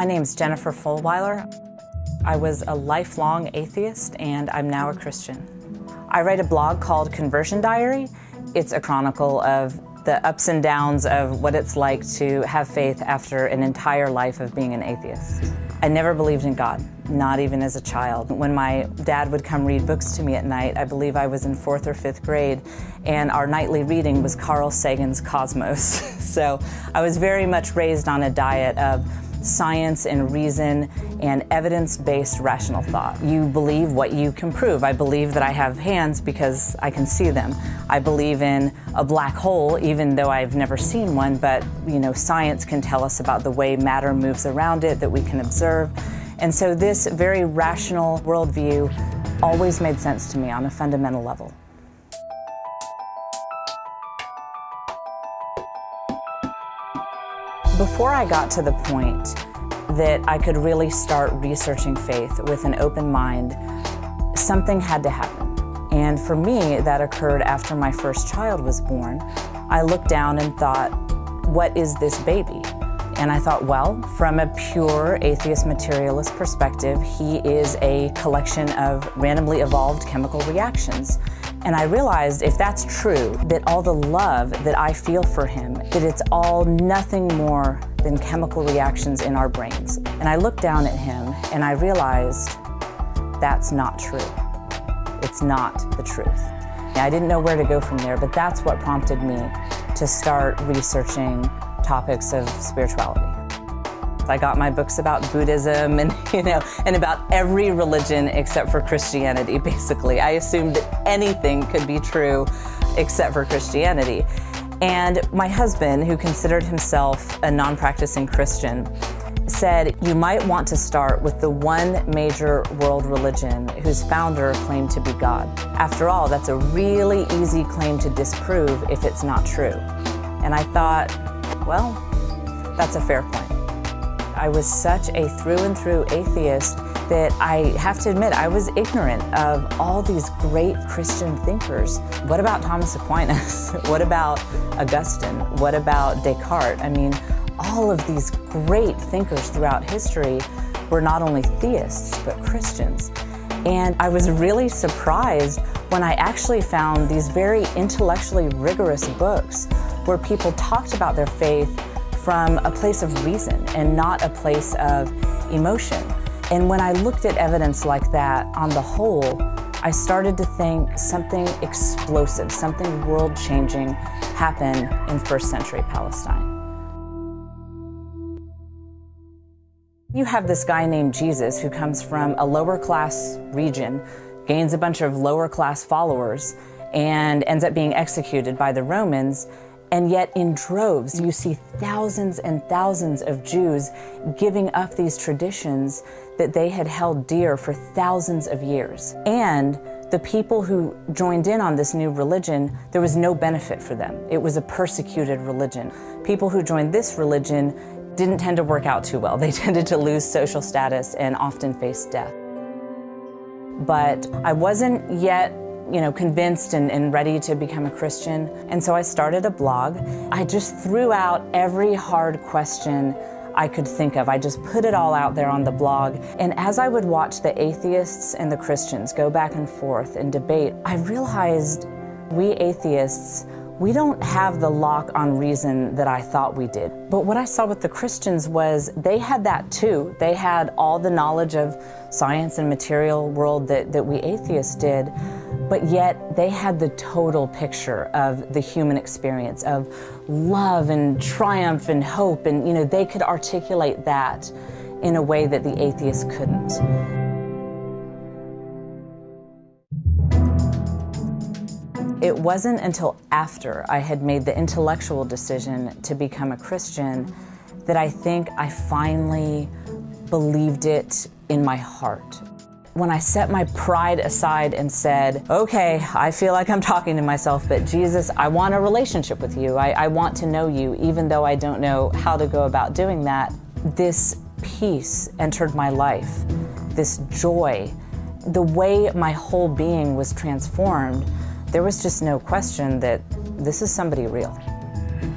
My name is Jennifer Fulwiler. I was a lifelong atheist and I'm now a Christian. I write a blog called Conversion Diary. It's a chronicle of the ups and downs of what it's like to have faith after an entire life of being an atheist. I never believed in God, not even as a child. When my dad would come read books to me at night, I believe I was in fourth or fifth grade, and our nightly reading was Carl Sagan's Cosmos. so I was very much raised on a diet of science and reason and evidence based rational thought. You believe what you can prove. I believe that I have hands because I can see them. I believe in a black hole, even though I've never seen one, but you know, science can tell us about the way matter moves around it that we can observe. And so this very rational worldview always made sense to me on a fundamental level. Before I got to the point that I could really start researching faith with an open mind, something had to happen. And for me, that occurred after my first child was born. I looked down and thought, what is this baby? And I thought, well, from a pure atheist materialist perspective, he is a collection of randomly evolved chemical reactions. And I realized if that's true, that all the love that I feel for him, that it's all nothing more than chemical reactions in our brains. And I looked down at him and I realized that's not true. It's not the truth. I didn't know where to go from there, but that's what prompted me to start researching topics of spirituality. I got my books about Buddhism and you know and about every religion except for Christianity basically. I assumed that anything could be true except for Christianity. And my husband, who considered himself a non-practicing Christian, said you might want to start with the one major world religion whose founder claimed to be God. After all, that's a really easy claim to disprove if it's not true. And I thought, well, that's a fair point. I was such a through and through atheist that I have to admit I was ignorant of all these great Christian thinkers. What about Thomas Aquinas? what about Augustine? What about Descartes? I mean, all of these great thinkers throughout history were not only theists, but Christians. And I was really surprised when I actually found these very intellectually rigorous books where people talked about their faith from a place of reason and not a place of emotion. And when I looked at evidence like that on the whole, I started to think something explosive, something world changing happened in first century Palestine. You have this guy named Jesus who comes from a lower class region, gains a bunch of lower class followers, and ends up being executed by the Romans. And yet, in droves, you see thousands and thousands of Jews giving up these traditions that they had held dear for thousands of years. And the people who joined in on this new religion, there was no benefit for them. It was a persecuted religion. People who joined this religion didn't tend to work out too well. They tended to lose social status and often face death. But I wasn't yet you know, convinced and, and ready to become a Christian. And so I started a blog. I just threw out every hard question I could think of. I just put it all out there on the blog. And as I would watch the atheists and the Christians go back and forth and debate, I realized we atheists we don't have the lock on reason that I thought we did. But what I saw with the Christians was they had that too. They had all the knowledge of science and material world that, that we atheists did, but yet they had the total picture of the human experience of love and triumph and hope. And, you know, they could articulate that in a way that the atheists couldn't. It wasn't until after I had made the intellectual decision to become a Christian that I think I finally believed it in my heart. When I set my pride aside and said, okay, I feel like I'm talking to myself, but Jesus, I want a relationship with you. I, I want to know you, even though I don't know how to go about doing that. This peace entered my life, this joy, the way my whole being was transformed there was just no question that this is somebody real.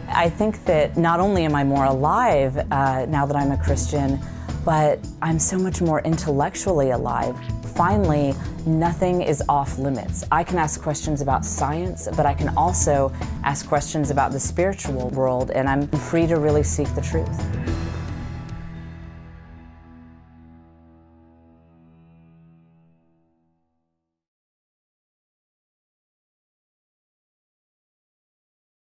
I think that not only am I more alive uh, now that I'm a Christian, but I'm so much more intellectually alive. Finally, nothing is off limits. I can ask questions about science, but I can also ask questions about the spiritual world, and I'm free to really seek the truth.